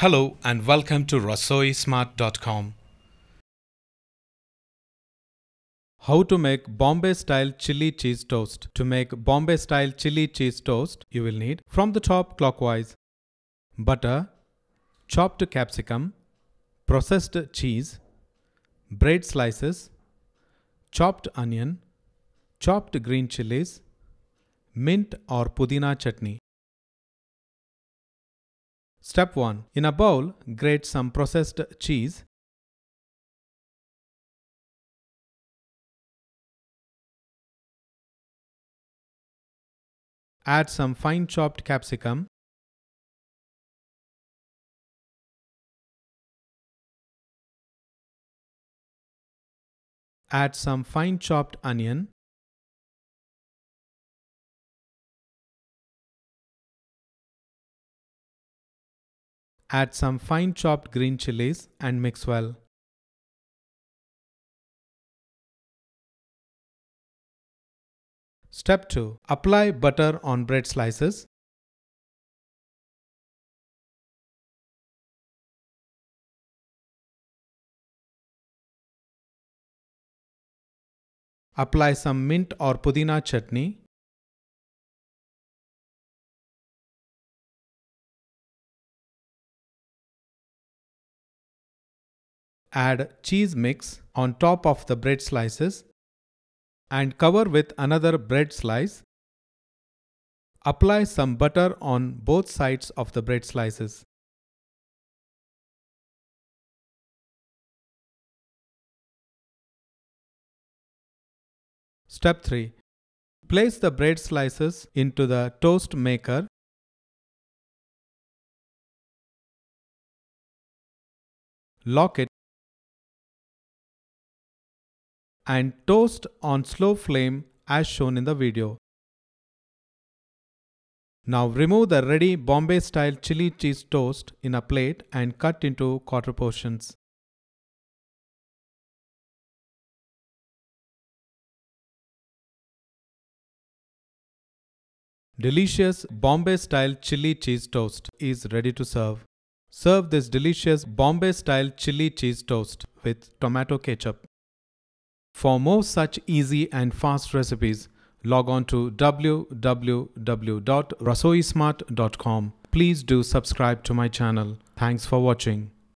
Hello and welcome to RasoiSmart.com. How to make Bombay style chili cheese toast. To make Bombay style chili cheese toast, you will need from the top clockwise butter, chopped capsicum, processed cheese, bread slices, chopped onion, chopped green chilies, mint or pudina chutney. Step 1. In a bowl, grate some processed cheese. Add some fine chopped capsicum. Add some fine chopped onion. Add some fine chopped green chilies and mix well. Step 2. Apply butter on bread slices. Apply some mint or pudina chutney. Add cheese mix on top of the bread slices and cover with another bread slice. Apply some butter on both sides of the bread slices. Step 3. Place the bread slices into the toast maker. Lock it and toast on slow flame as shown in the video. Now remove the ready Bombay style chili cheese toast in a plate and cut into quarter portions. Delicious Bombay style chili cheese toast is ready to serve. Serve this delicious Bombay style chili cheese toast with tomato ketchup. For more such easy and fast recipes, log on to www.rasoismart.com. Please do subscribe to my channel. Thanks for watching.